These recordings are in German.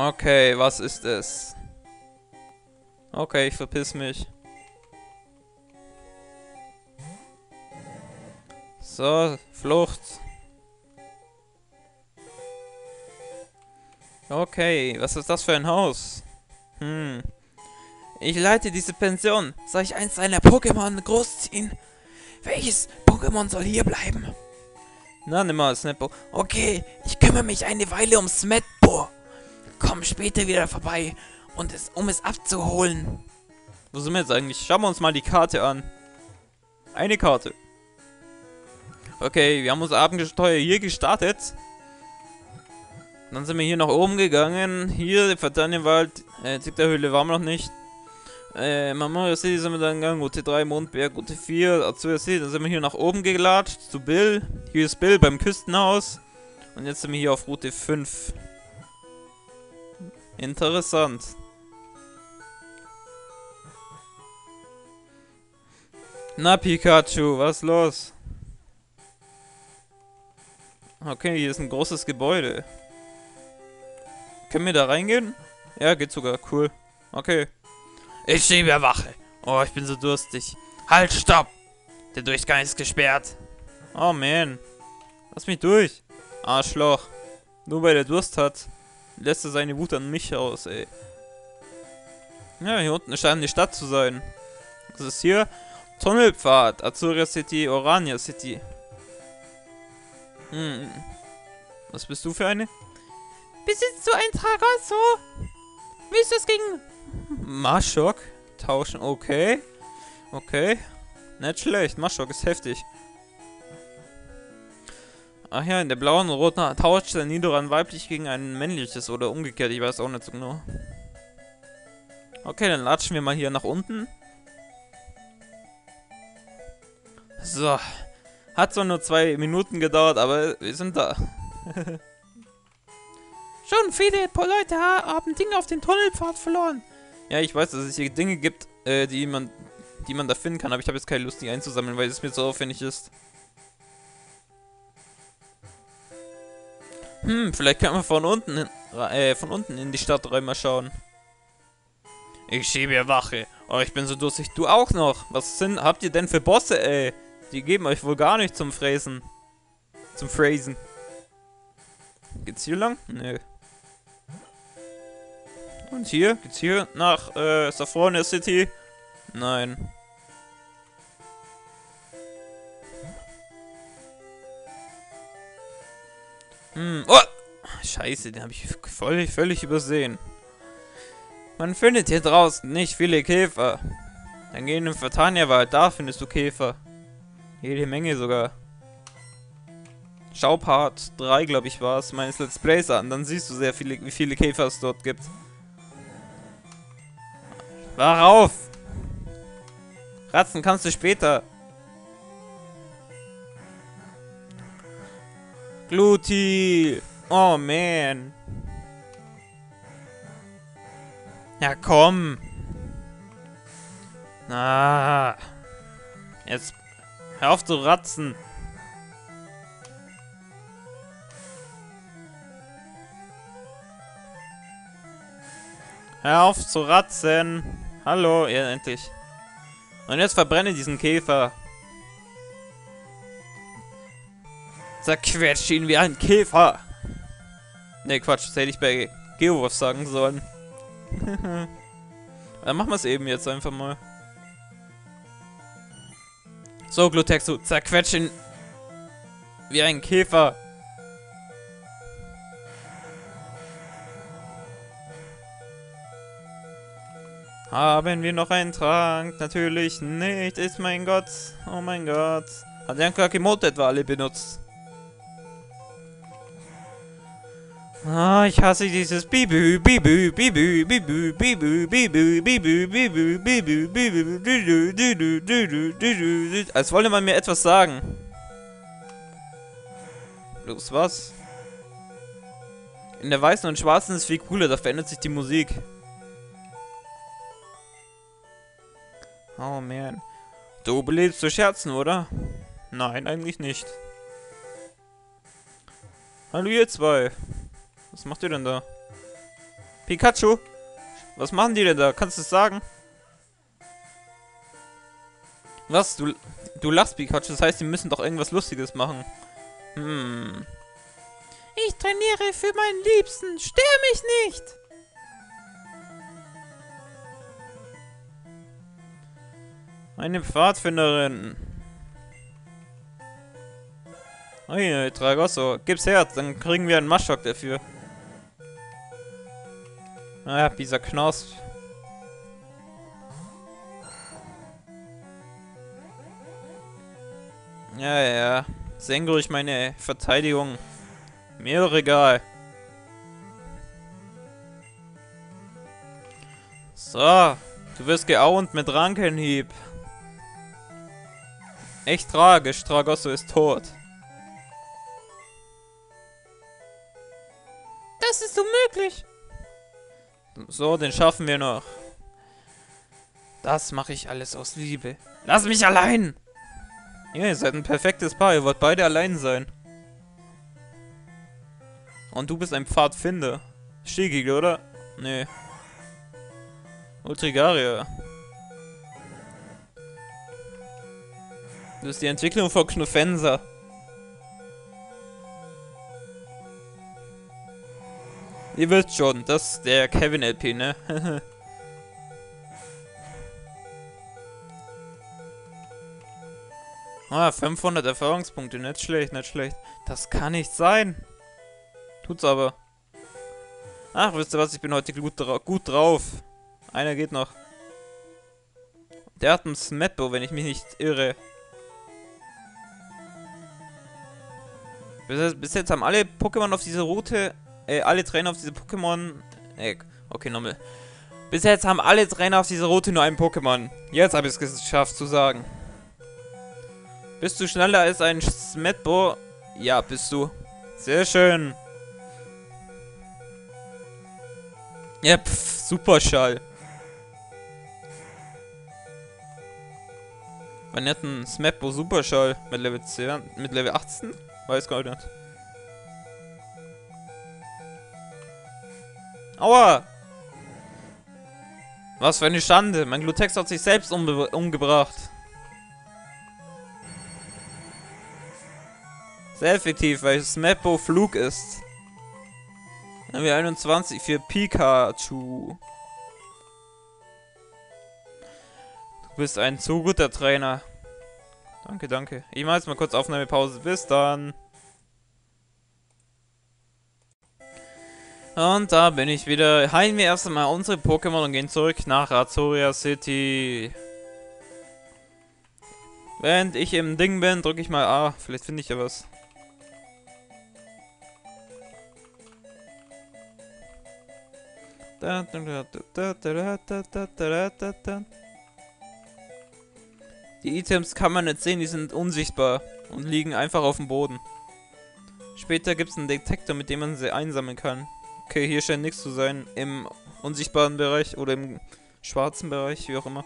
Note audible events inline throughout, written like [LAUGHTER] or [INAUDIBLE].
Okay, was ist es? Okay, ich verpiss mich. So, Flucht. Okay, was ist das für ein Haus? Hm. Ich leite diese Pension. Soll ich eins deiner Pokémon großziehen? Welches Pokémon soll hier bleiben? Na, nimm mal Snappo. Okay, ich kümmere mich eine Weile um Smetbo. Komm später wieder vorbei, und es, um es abzuholen. Wo sind wir jetzt eigentlich? Schauen wir uns mal die Karte an. Eine Karte. Okay, wir haben unser Abenteuer hier gestartet. Dann sind wir hier nach oben gegangen. Hier, Vertanienwald, äh, Höhle waren wir noch nicht. Äh, Mamoria City sind wir dann gegangen, Route 3, Mondberg, Route 4, Azuria City. Dann sind wir hier nach oben gelatscht, zu Bill. Hier ist Bill beim Küstenhaus. Und jetzt sind wir hier auf Route 5. Interessant. Na, Pikachu, was los? Okay, hier ist ein großes Gebäude. Können wir da reingehen? Ja, geht sogar. Cool. Okay. Ich schiebe Wache. Oh, ich bin so durstig. Halt, stopp! Der Durchgang ist gesperrt. Oh, man. Lass mich durch. Arschloch. Nur weil er Durst hat, lässt er seine Wut an mich aus, ey. Ja, hier unten scheint die Stadt zu sein. Was ist hier? Tunnelpfad. Azuria City, Orania City. Hm. Was bist du für eine? Besitzt du ein Tragasso? Wie ist das gegen... Maschok? Tauschen, okay. Okay. Nicht schlecht, Maschok ist heftig. Ach ja, in der blauen und roten tauscht der Nidoran weiblich gegen ein männliches oder umgekehrt, ich weiß auch nicht so genau. Okay, dann latschen wir mal hier nach unten. So. Hat zwar nur zwei Minuten gedauert, aber wir sind da. [LAUGHS] Schon viele Leute haben Dinge auf den Tunnelpfad verloren. Ja, ich weiß, dass es hier Dinge gibt, äh, die man die man da finden kann, aber ich habe jetzt keine Lust, die einzusammeln, weil es mir so aufwendig ist. Hm, vielleicht können wir von unten, äh, von unten in die Stadträume schauen. Ich schiebe Wache. Oh, ich bin so durstig. Du auch noch. Was sind, habt ihr denn für Bosse, ey? Die geben euch wohl gar nicht zum Fräsen. Zum Phrasen. Geht's hier lang? Nö. Und hier? Geht's hier nach äh, Saffronia City? Nein. Hm. Oh! Scheiße, den habe ich völlig, völlig übersehen. Man findet hier draußen nicht viele Käfer. Dann gehen im Vertania-Wald, da findest du Käfer. Jede Menge sogar. Schau Part 3, glaube ich, war es, meines Let's Plays an. Dann siehst du sehr viele, wie viele Käfer es dort gibt. Warum? Ratzen kannst du später. Gluti. Oh, man. Ja, komm. Ah. Jetzt Hör auf zu ratzen. Hör auf zu ratzen. Hallo, ja, endlich. Und jetzt verbrenne diesen Käfer. Zerquetsch ihn wie ein Käfer. Ne, Quatsch, das hätte ich bei Geowurf sagen sollen. [LAUGHS] Dann machen wir es eben jetzt einfach mal. So, Glutexu, zerquetschen wie ein Käfer. Haben wir noch einen Trank? Natürlich nicht. Ist mein Gott. Oh mein Gott. Hat Jan Kakimoto etwa alle benutzt? Ah, ich hasse dieses Bibu, Bibu, Bibu, Bibu, Bibu, Bibu, Bibu, Bibu, Bibu, Bibu, Als wolle man mir etwas sagen. Los, was? In der weißen und schwarzen ist viel cooler, da verändert sich die Musik. Oh man. Du belebst zu scherzen, oder? Nein, eigentlich nicht. Hallo ihr zwei. Was macht ihr denn da? Pikachu? Was machen die denn da? Kannst du es sagen? Was? Du, du lachst, Pikachu. Das heißt, die müssen doch irgendwas Lustiges machen. Hm. Ich trainiere für meinen Liebsten. Stör mich nicht. Eine Pfadfinderin. Ui, Tragosso. Gib's her, dann kriegen wir einen Maschok dafür. Naja, dieser Knosp. Ja, ja. Senke ruhig meine Verteidigung. Mir doch egal. So, du wirst geaunt mit Rankenhieb. Echt tragisch, Tragosso ist tot. So, den schaffen wir noch. Das mache ich alles aus Liebe. Lass mich allein! Ja, ihr seid ein perfektes Paar. Ihr wollt beide allein sein. Und du bist ein Pfadfinder. Stegig, oder? Nee. Ultrigaria. Das ist die Entwicklung von Knuffenser. Ihr wisst schon, das ist der Kevin LP, ne? [LAUGHS] ah, 500 Erfahrungspunkte, nicht schlecht, nicht schlecht. Das kann nicht sein. Tut's aber. Ach, wisst ihr was, ich bin heute gut, dra gut drauf. Einer geht noch. Der hat einen Smetbo, wenn ich mich nicht irre. Bis, bis jetzt haben alle Pokémon auf dieser Route äh, alle Trainer auf diese Pokémon... Äh, okay, nochmal. Bis jetzt haben alle Trainer auf dieser Route nur ein Pokémon. Jetzt habe ich es geschafft zu sagen. Bist du schneller als ein Smetbo? Ja, bist du. Sehr schön. Ja, pff, super Schall. Wann hat ein Smetbo Superschall mit Level 10, mit Level 18? Weiß gar nicht. Aua! Was für eine Schande. Mein Glutex hat sich selbst umgebracht. Sehr effektiv, weil Smeppo Flug ist. Dann haben wir 21 für Pikachu. Du bist ein zu guter Trainer. Danke, danke. Ich mache jetzt mal kurz Aufnahmepause. Bis dann. Und da bin ich wieder. Heilen wir erst einmal unsere Pokémon und gehen zurück nach Azoria City. Während ich im Ding bin, drücke ich mal A. Vielleicht finde ich ja was. Die Items kann man nicht sehen, die sind unsichtbar und liegen einfach auf dem Boden. Später gibt es einen Detektor, mit dem man sie einsammeln kann. Okay, hier scheint nichts zu sein. Im unsichtbaren Bereich oder im schwarzen Bereich, wie auch immer.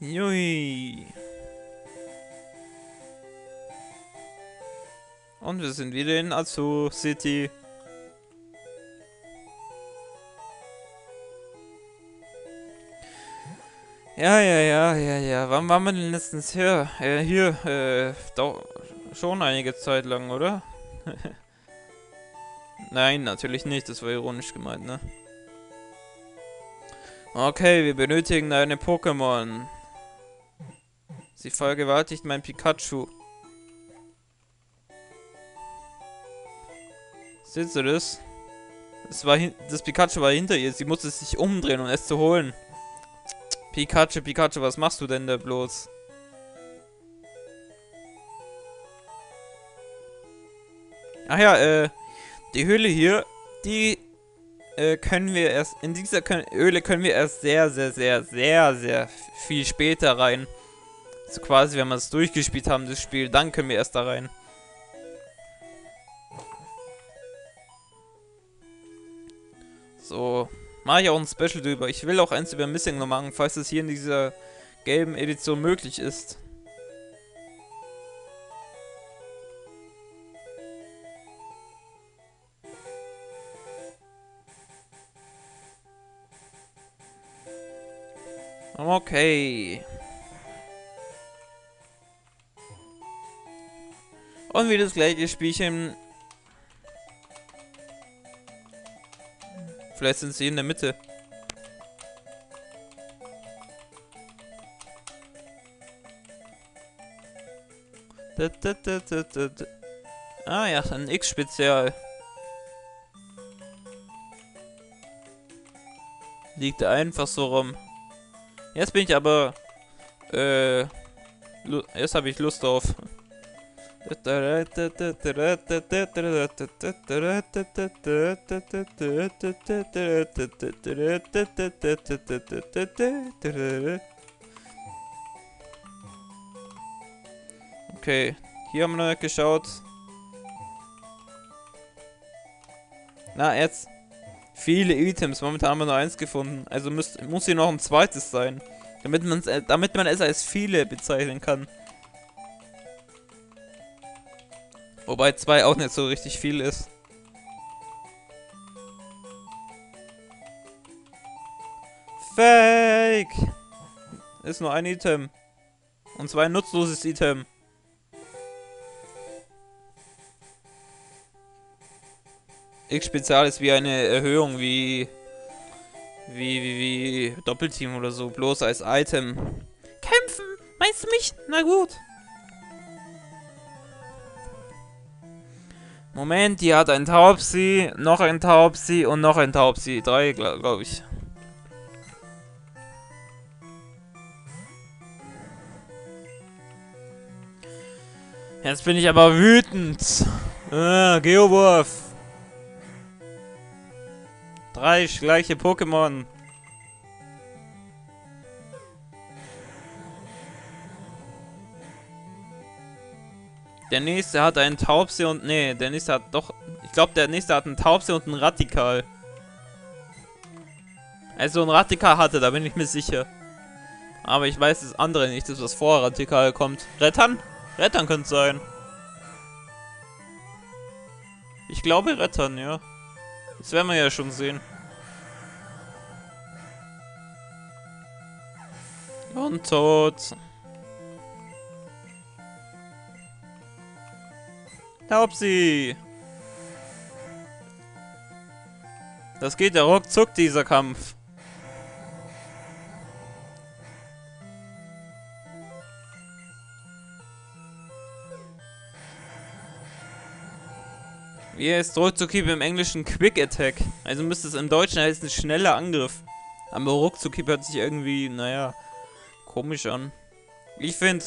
Jui. Und wir sind wieder in Azu City. Ja, ja, ja, ja, ja. Wann waren wir denn letztens hier? Äh, hier, äh, Schon einige Zeit lang, oder? [LAUGHS] Nein, natürlich nicht. Das war ironisch gemeint, ne? Okay, wir benötigen eine Pokémon. Sie vergewaltigt mein Pikachu. Seht ihr das? Das, war das Pikachu war hinter ihr. Sie musste sich umdrehen, um es zu holen. Pikachu, Pikachu, was machst du denn da bloß? Ach ja, äh, die Höhle hier, die äh, können wir erst, in dieser Höhle können wir erst sehr, sehr, sehr, sehr, sehr viel später rein. So quasi, wenn wir es durchgespielt haben, das Spiel, dann können wir erst da rein. So, mache ich auch ein Special drüber. Ich will auch eins über Missing noch machen, falls es hier in dieser gelben Edition möglich ist. Okay. Und wieder das gleiche Spielchen. Vielleicht sind sie in der Mitte. Ah ja, ein X-Spezial. Liegt einfach so rum. Jetzt bin ich aber... Äh... Jetzt habe ich Lust auf. Okay, hier haben wir noch geschaut. Na, jetzt. Viele Items. Momentan haben wir nur eins gefunden. Also muss, muss hier noch ein zweites sein. Damit, man's, äh, damit man es als viele bezeichnen kann. Wobei zwei auch nicht so richtig viel ist. Fake! Ist nur ein Item. Und zwar ein nutzloses Item. X-Spezial ist wie eine Erhöhung, wie, wie, wie, wie Doppelteam oder so, bloß als Item. Kämpfen! Meinst du mich? Na gut. Moment, die hat ein Taubsi, noch ein Taubsi und noch ein Taubsi. Drei, glaube glaub ich. Jetzt bin ich aber wütend. Ah, Geowurf. Drei gleiche Pokémon. Der nächste hat einen Taubse und... Nee, der nächste hat doch... Ich glaube, der nächste hat einen Taubse und einen Radikal. Also ein Radikal hatte, da bin ich mir sicher. Aber ich weiß das andere nicht, das was vor Radikal kommt. Rettern? Rettern könnte sein. Ich glaube Rettern, ja. Das werden wir ja schon sehen. Und tot. Taubsi! Das geht ja ruckzuck, dieser Kampf. Wie er ist zurückzukippen im Englischen Quick Attack. Also müsste es im Deutschen heißen schneller Angriff. Aber ruckzukippen hört sich irgendwie, naja, komisch an. Ich finde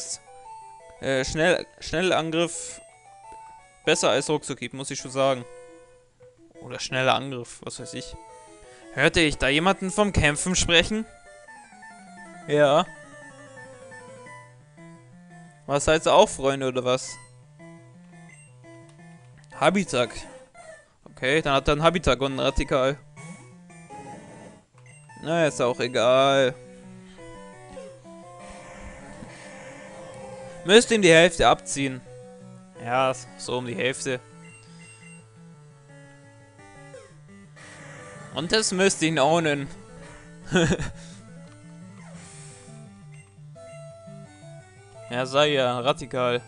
äh, schnell, schnell Angriff besser als Ruckzuckieb, muss ich schon sagen. Oder schneller Angriff, was weiß ich. Hörte ich da jemanden vom Kämpfen sprechen? Ja. Was seid ihr auch Freunde oder was? Habitak. Okay, dann hat er einen einen Radikal. Na, ist auch egal. Müsste ihm die Hälfte abziehen. Ja, so um die Hälfte. Und das müsste ihn ownen. [LAUGHS] ja, sei ja, radikal.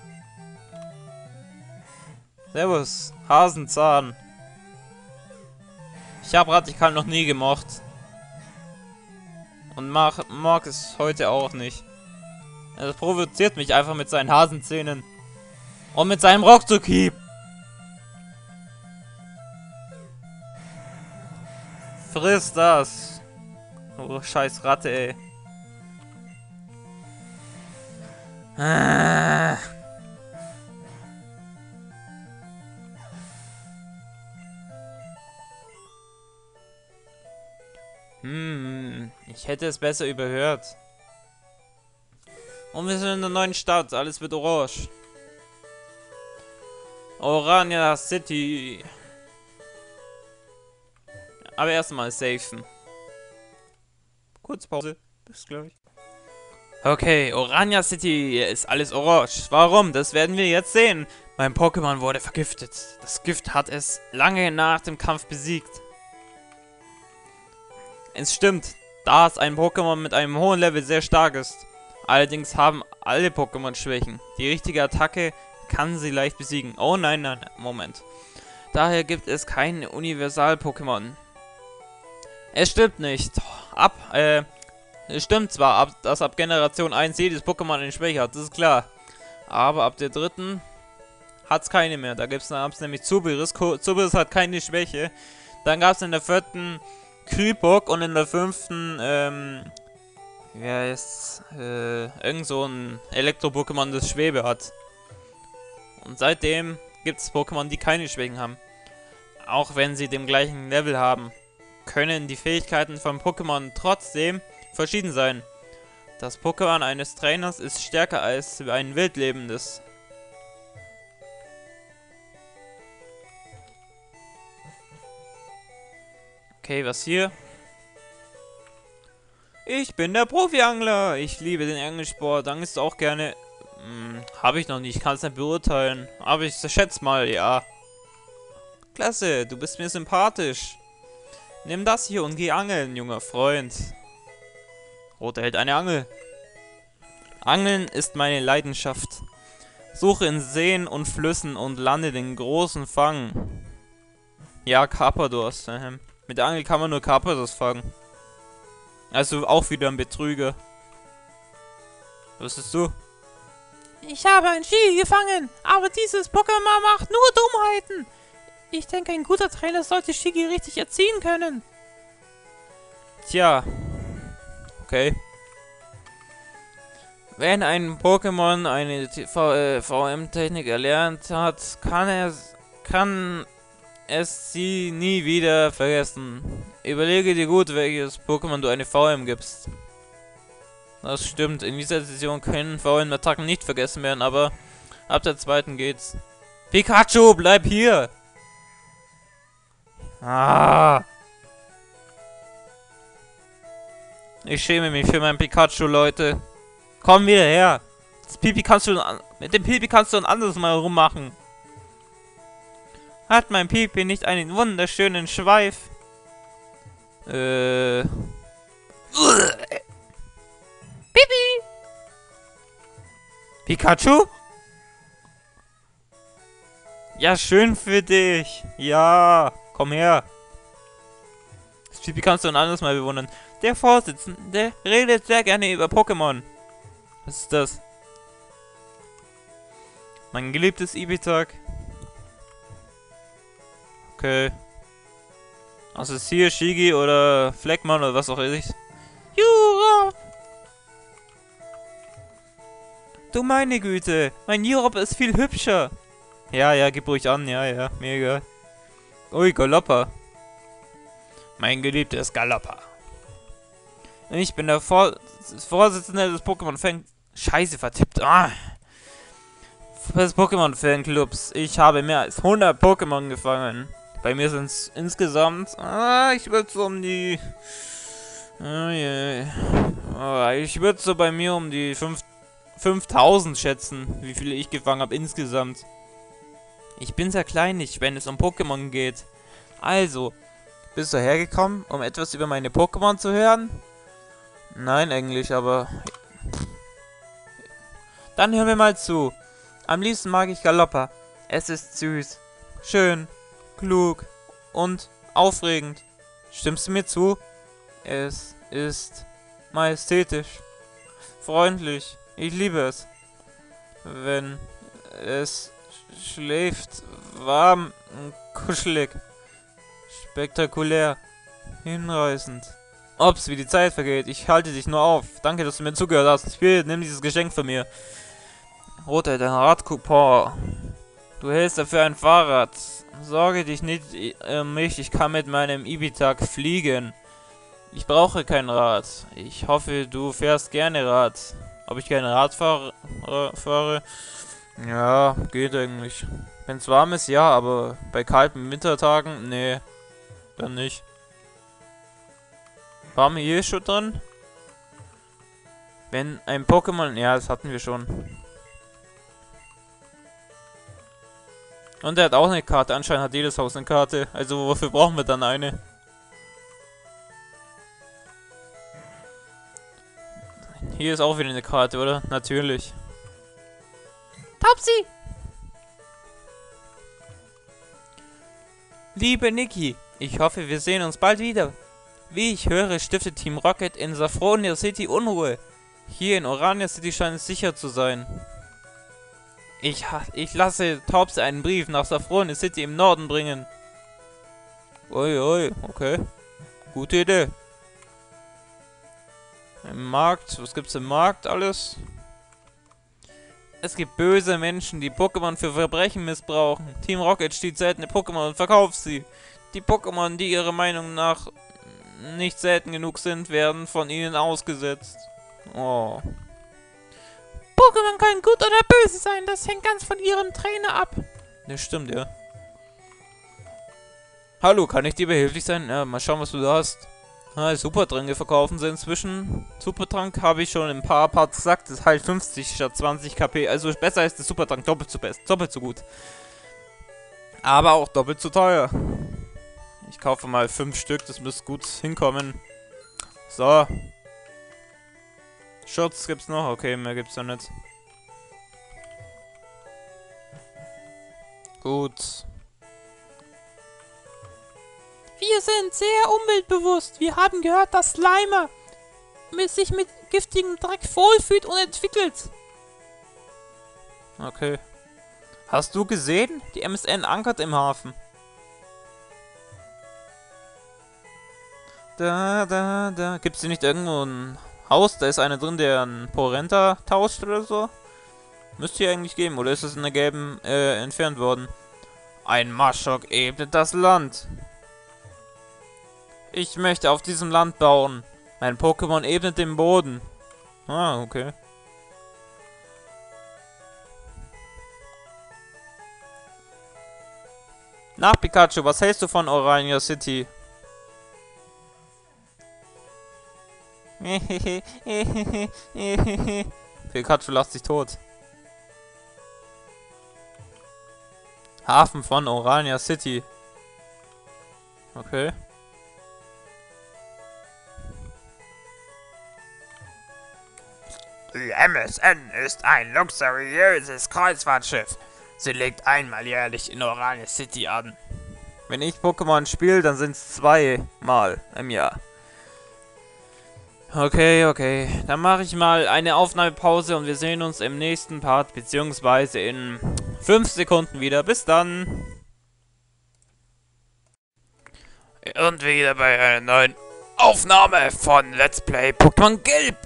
Servus, Hasenzahn. Ich habe Radikal noch nie gemocht. Und mag, mag es heute auch nicht. Er provoziert mich einfach mit seinen Hasenzähnen. Und mit seinem Rockzukieb. Friss das. Oh, scheiß Ratte, ey. Ah. Hätte es besser überhört. Und wir sind in der neuen Stadt, alles wird orange. Orania City. Aber erstmal safen. Kurz Pause. Bis gleich. Okay, Orania City ist alles orange. Warum? Das werden wir jetzt sehen. Mein Pokémon wurde vergiftet. Das Gift hat es lange nach dem Kampf besiegt. Es stimmt. Da es ein Pokémon mit einem hohen Level sehr stark ist. Allerdings haben alle Pokémon Schwächen. Die richtige Attacke kann sie leicht besiegen. Oh nein, nein, Moment. Daher gibt es kein Universal-Pokémon. Es stimmt nicht. Ab, äh, es stimmt zwar, ab, dass ab Generation 1 jedes Pokémon eine Schwäche hat, das ist klar. Aber ab der dritten hat es keine mehr. Da gibt es nämlich Zubiris. Zubiris hat keine Schwäche. Dann gab es in der vierten Krypok und in der fünften, ähm, wer ist, äh, irgend so ein Elektro-Pokémon, das Schwebe hat. Und seitdem gibt es Pokémon, die keine Schwächen haben. Auch wenn sie dem gleichen Level haben, können die Fähigkeiten von Pokémon trotzdem verschieden sein. Das Pokémon eines Trainers ist stärker als ein wildlebendes. Okay, was hier? Ich bin der Profi-Angler. Ich liebe den Angelsport. Angelst auch gerne? Hm, habe ich noch nicht. Kann es nicht beurteilen. Aber ich schätze mal, ja. Klasse, du bist mir sympathisch. Nimm das hier und geh angeln, junger Freund. Rot hält eine Angel. Angeln ist meine Leidenschaft. Suche in Seen und Flüssen und lande den großen Fang. Ja, Carpadors. Ähm. Mit der Angel kann man nur Carpadors fangen. Also auch wieder ein Betrüger. Was ist du? Ich habe ein Shigi gefangen, aber dieses Pokémon macht nur Dummheiten. Ich denke, ein guter Trainer sollte Shigi richtig erziehen können. Tja. Okay. Wenn ein Pokémon eine VM-Technik äh, erlernt hat, kann er kann es sie nie wieder vergessen. Überlege dir gut, welches Pokémon du eine VM gibst. Das stimmt, in dieser Session können VM-Attacken nicht vergessen werden, aber ab der zweiten geht's. Pikachu, bleib hier! Ah! Ich schäme mich für mein Pikachu, Leute. Komm wieder her. Das Pipi kannst du mit dem Pipi kannst du ein anderes Mal rummachen. Hat mein Pipi nicht einen wunderschönen Schweif? Äh. Pipi! Pikachu? Ja, schön für dich. Ja, komm her. Das Pipi kannst du ein anderes Mal bewundern. Der Vorsitzende redet sehr gerne über Pokémon. Was ist das? Mein geliebtes Ibitak. Okay. Also ist hier Shigi oder Fleckmann oder was auch immer. Jura! Du meine Güte, mein Europe ist viel hübscher. Ja, ja, gib ruhig an, ja, ja, mega. Ui, Galoppa. Mein geliebtes Galoppa. Ich bin der Vor Vorsitzende des Pokémon-Fan... Scheiße, vertippt. Ah. Des Pokémon-Fanclubs. Ich habe mehr als 100 Pokémon gefangen. Bei mir sind es insgesamt, ah, ich würde so um die, oh yeah. oh, ich würde so bei mir um die 5, 5000 schätzen, wie viele ich gefangen habe insgesamt. Ich bin sehr kleinig, wenn es um Pokémon geht. Also, bist du hergekommen, um etwas über meine Pokémon zu hören? Nein, Englisch, aber... Dann hören wir mal zu. Am liebsten mag ich Galoppa. Es ist süß, schön klug und aufregend. Stimmst du mir zu? Es ist majestätisch, freundlich. Ich liebe es. Wenn es schläft, warm und kuschelig. Spektakulär. Hinreißend. Ops, wie die Zeit vergeht. Ich halte dich nur auf. Danke, dass du mir zugehört hast. Spiel, nimm dieses Geschenk von mir. Roter, dein Radcoupon. Du hältst dafür ein Fahrrad. Sorge dich nicht um mich, ich kann mit meinem Ibitak fliegen. Ich brauche kein Rad. Ich hoffe, du fährst gerne Rad. Ob ich gerne Rad fahre? Äh, fahre? Ja, geht eigentlich. Wenn es warm ist, ja, aber bei kalten Wintertagen, nee, dann nicht. Waren wir hier schon drin? Wenn ein Pokémon, ja, das hatten wir schon. Und er hat auch eine Karte. Anscheinend hat jedes Haus eine Karte. Also wofür brauchen wir dann eine? Hier ist auch wieder eine Karte, oder? Natürlich. Topsy! Liebe Niki, ich hoffe, wir sehen uns bald wieder. Wie ich höre, stiftet Team Rocket in Safronia City Unruhe. Hier in Orania City scheint es sicher zu sein. Ich, ich lasse Taubs einen Brief nach Safronia City im Norden bringen. Ui, ui, okay. Gute Idee. Im Markt, was gibt's im Markt alles? Es gibt böse Menschen, die Pokémon für Verbrechen missbrauchen. Team Rocket stiehlt seltene Pokémon und verkauft sie. Die Pokémon, die ihrer Meinung nach nicht selten genug sind, werden von ihnen ausgesetzt. Oh. Pokémon können gut oder böse sein, das hängt ganz von ihrem Trainer ab. Das stimmt, ja. Hallo, kann ich dir behilflich sein? Ja, mal schauen, was du da hast. Ah, Supertränke verkaufen sie inzwischen. Supertrank habe ich schon ein paar Parts gesagt. Das heilt 50 statt 20 KP. Also besser ist der Supertrank doppelt so best, doppelt so gut. Aber auch doppelt so teuer. Ich kaufe mal 5 Stück, das müsste gut hinkommen. So. Schutz gibt's noch? Okay, mehr gibt's ja nicht. Gut. Wir sind sehr umweltbewusst. Wir haben gehört, dass Slimer sich mit giftigem Dreck wohlfühlt und entwickelt. Okay. Hast du gesehen? Die MSN ankert im Hafen. Da, da, da. Gibt es hier nicht irgendwo ein Haus? Da ist einer drin, der ein Porenta tauscht oder so? Müsste hier eigentlich geben. Oder ist es in der gelben äh, entfernt worden? Ein Maschok ebnet das Land. Ich möchte auf diesem Land bauen. Mein Pokémon ebnet den Boden. Ah, okay. Nach Pikachu, was hältst du von Orania City? [LAUGHS] Pikachu lacht sich tot. Hafen von Orania City. Okay. Die MSN ist ein luxuriöses Kreuzfahrtschiff. Sie legt einmal jährlich in Oranje City an. Wenn ich Pokémon spiele, dann sind es zweimal im Jahr. Okay, okay. Dann mache ich mal eine Aufnahmepause und wir sehen uns im nächsten Part, beziehungsweise in 5 Sekunden wieder. Bis dann. Und wieder bei einer neuen Aufnahme von Let's Play Pokémon Gelb.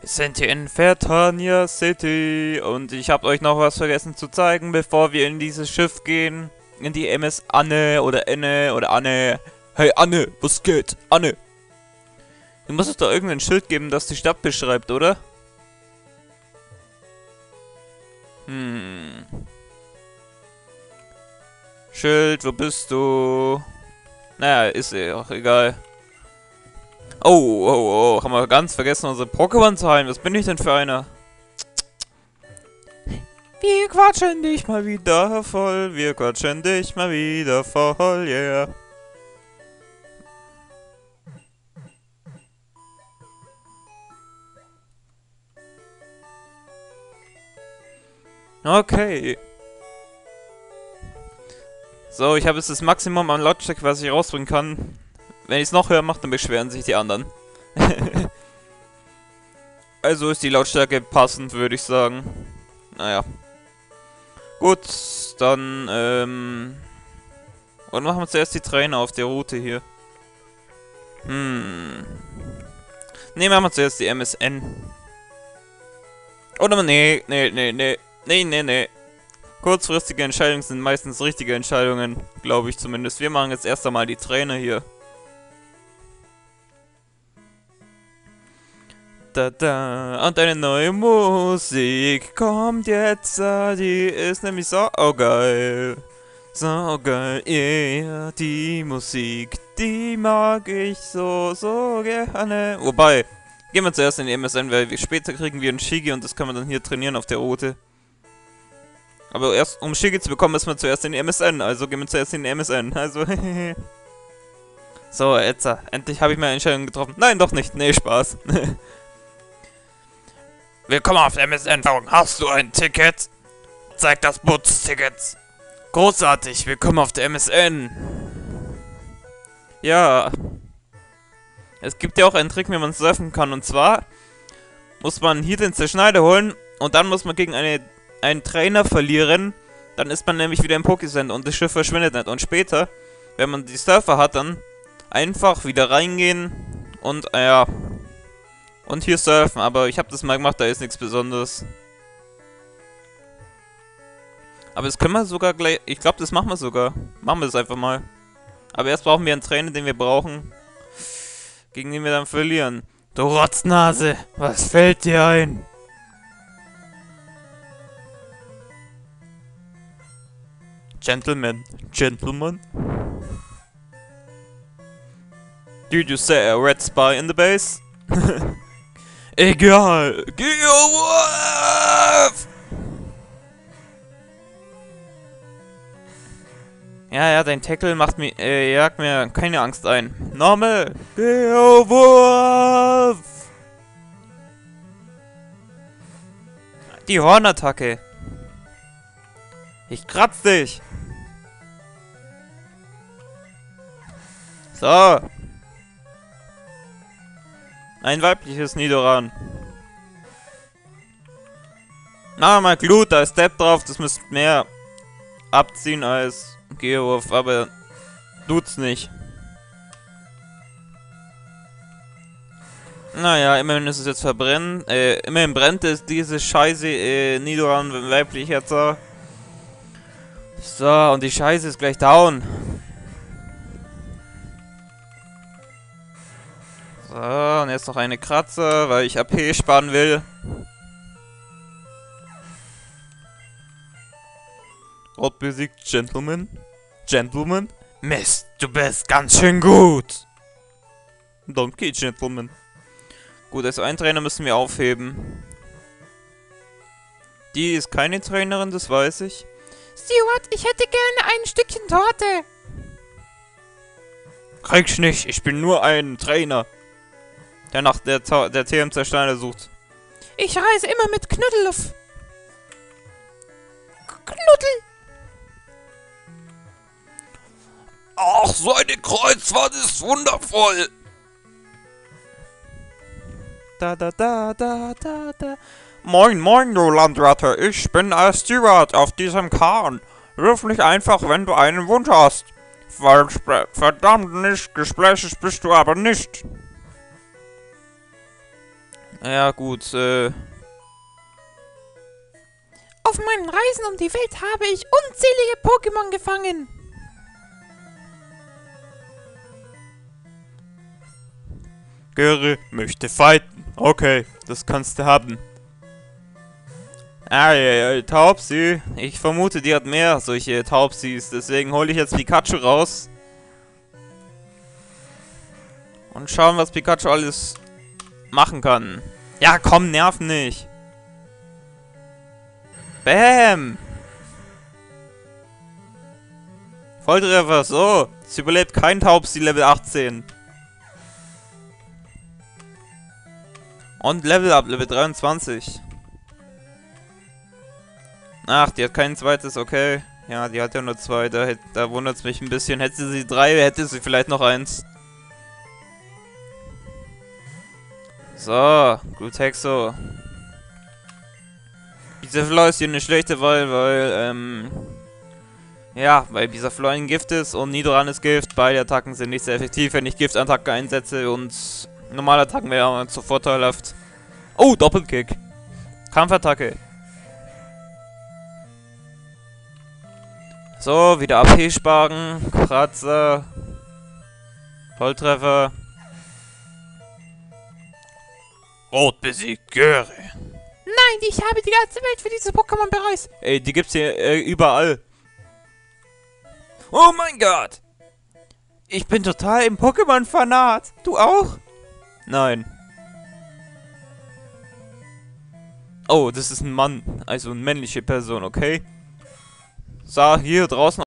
Wir sind hier in Vertania City und ich habe euch noch was vergessen zu zeigen, bevor wir in dieses Schiff gehen. In die MS Anne oder Enne oder Anne. Hey Anne, was geht? Anne. Du musst doch irgendein Schild geben, das die Stadt beschreibt, oder? Hm. Schild, wo bist du? Naja, ist eh auch egal. Oh, oh, oh, haben wir ganz vergessen, unsere Pokémon zu heilen. Was bin ich denn für einer? Wir quatschen dich mal wieder voll. Wir quatschen dich mal wieder voll, yeah. Okay. So, ich habe jetzt das Maximum an Lautstärke, was ich rausbringen kann. Wenn ich es noch höher mache, dann beschweren sich die anderen. [LAUGHS] also ist die Lautstärke passend, würde ich sagen. Naja. Gut, dann, ähm... Und machen wir zuerst die Trainer auf der Route hier. Hm. Ne, machen wir zuerst die MSN. Oder, nee, nee, nee, nee. Nee, nee, nee. Kurzfristige Entscheidungen sind meistens richtige Entscheidungen, glaube ich zumindest. Wir machen jetzt erst einmal die Trainer hier. Da, da. Und eine neue Musik kommt jetzt. Die ist nämlich so oh, geil. So geil, yeah. Die Musik, die mag ich so, so gerne. Wobei, gehen wir zuerst in die MSN, weil später kriegen wir einen Shigi und das können wir dann hier trainieren auf der Route. Aber erst, um Shigi zu bekommen, müssen wir zuerst in die MSN. Also gehen wir zuerst in die MSN. Also, [LAUGHS] So, jetzt, äh, endlich habe ich meine Entscheidung getroffen. Nein, doch nicht. Nee, Spaß. [LAUGHS] Willkommen auf der MSN. Hast du ein Ticket? Zeig das Butz-Ticket. Großartig, willkommen auf der MSN. Ja. Es gibt ja auch einen Trick, wie man surfen kann. Und zwar muss man hier den Zerschneider holen und dann muss man gegen eine, einen Trainer verlieren. Dann ist man nämlich wieder im Pokésend und das Schiff verschwindet nicht. Und später, wenn man die Surfer hat, dann einfach wieder reingehen und, äh, ja, und hier surfen. Aber ich habe das mal gemacht, da ist nichts Besonderes. Aber das können wir sogar gleich, ich glaube, das machen wir sogar. Machen wir das einfach mal. Aber erst brauchen wir einen Trainer, den wir brauchen, gegen den wir dann verlieren. Du Rotznase, was fällt dir ein? Gentleman, gentleman. Did you say a red spy in the base? [LAUGHS] Egal. Geowolf! Ja, ja, dein Tackle macht mir, äh, jagt mir keine Angst ein. Normal. Geowolf! Die Hornattacke. Ich kratz dich. So. Ein weibliches Nidoran. Na, mal Glut, da ist Step drauf. Das müsste mehr abziehen als Geowurf, aber tut's nicht. Naja, immerhin ist es jetzt verbrennen. Äh, immerhin brennt es diese Scheiße äh, Nidoran weiblich jetzt. So, und die Scheiße ist gleich down. So, und jetzt noch eine Kratze, weil ich AP sparen will. Rot besiegt Gentleman. Gentleman? Mist, du bist ganz schön gut. Donkey Gentleman. Gut, also einen Trainer müssen wir aufheben. Die ist keine Trainerin, das weiß ich. Stewart, ich hätte gerne ein Stückchen Torte. Kriegst nicht, ich bin nur ein Trainer. Der nach der, der TM Steine sucht. Ich reise immer mit Knuddel auf. Knuddel! Ach, so eine Kreuzfahrt ist wundervoll. Da, da, da, da, da, da. Moin, moin, du Landratte. Ich bin ein Steward auf diesem Kahn. Ruf mich einfach, wenn du einen Wunsch hast. Verdammt nicht, gesplashed bist du aber nicht. Ja, gut, äh... Auf meinen Reisen um die Welt habe ich unzählige Pokémon gefangen. Göre möchte fighten. Okay, das kannst du haben. Ah, ja, Taubsi. Ich vermute, die hat mehr solche Taubsis. Deswegen hole ich jetzt Pikachu raus. Und schauen, was Pikachu alles machen kann. Ja, komm, nerv nicht. Bam. Volltreffer, so. Es überlebt kein Taubsi Level 18. Und Level Up, Level 23. Ach, die hat kein zweites, okay. Ja, die hat ja nur zwei, da, da wundert es mich ein bisschen. Hätte sie drei, hätte sie vielleicht noch eins. So, gut Hexo. Bisaflow ist hier eine schlechte Wahl, weil, ähm... Ja, weil Bisaflow ein Gift ist und Nidoran ist Gift. Beide Attacken sind nicht sehr effektiv, wenn ich Giftattacke einsetze und normale Attacken wären zu vorteilhaft. Oh, Doppelkick. Kampfattacke. So, wieder AP sparen. Kratzer. Volltreffer. Rot besiegt Göre. Nein, ich habe die ganze Welt für diese Pokémon bereist. Ey, die gibt's hier äh, überall. Oh mein Gott. Ich bin total im Pokémon-Fanat. Du auch? Nein. Oh, das ist ein Mann. Also eine männliche Person, okay? Sah hier draußen